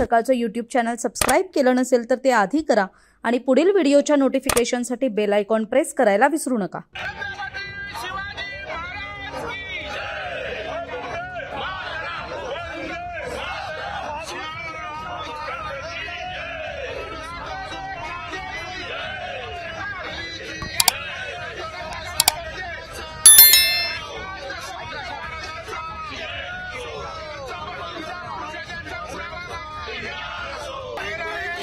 सकाळचं YouTube channel subscribe केलं नसेल तर ते आधी करा आणि पुढील व्हिडिओच्या नोटिफिकेशनसाठी बेल आयकॉन प्रेस करायला विसरू नका.